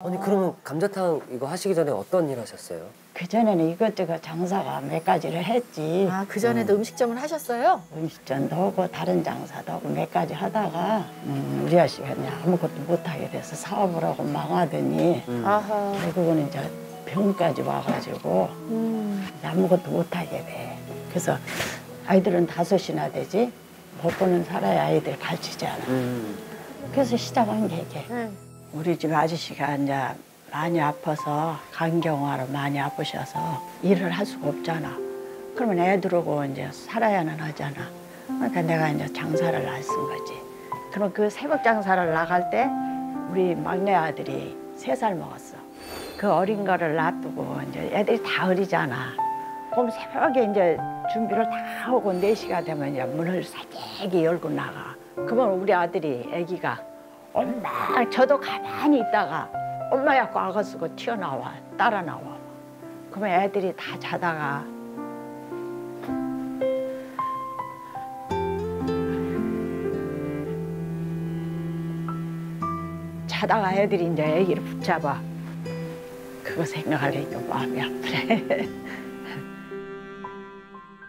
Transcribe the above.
아니 그러면 감자탕 이거 하시기 전에 어떤 일 하셨어요? 그전에는 이것저것 장사가 몇 가지를 했지. 아, 그전에도 음 식점을 하셨어요? 음식점도 하고 다른 장사도 하고 몇 가지 하다가 음, 우리 아씨가 이제 아무것도 못하게 돼서 사업을 하고 망하더니 아하. 결국은 이제 병까지 와가지고 음. 아무것도 못하게 돼. 그래서 아이들은 다섯이나 되지 먹고는 살아야 아이들 가르치잖아. 음. 그래서 시작한 게 이게. 네. 우리 집 아저씨가 이제 많이 아파서 간경화로 많이 아프셔서 일을 할 수가 없잖아. 그러면 애들하고 이제 살아야는 하잖아. 그러니까 내가 이제 장사를 나쓴 거지. 그럼 그 새벽 장사를 나갈 때 우리 막내 아들이 세 살 먹었어. 그 어린 거를 놔두고 이제 애들이 다 어리잖아. 그럼 새벽에 이제 준비를 다 하고 네시가 되면 이제 문을 살짝이 열고 나가. 그러면 우리 아들이 아기가 엄마. 저도 가만히 있다가 엄마 약고 악어 쓰고 튀어나와 따라 나와. 그러면 애들이 다 자다가. 자다가 애들이 이제 애기를 붙잡아. 그거 생각하니까 마음이 아프네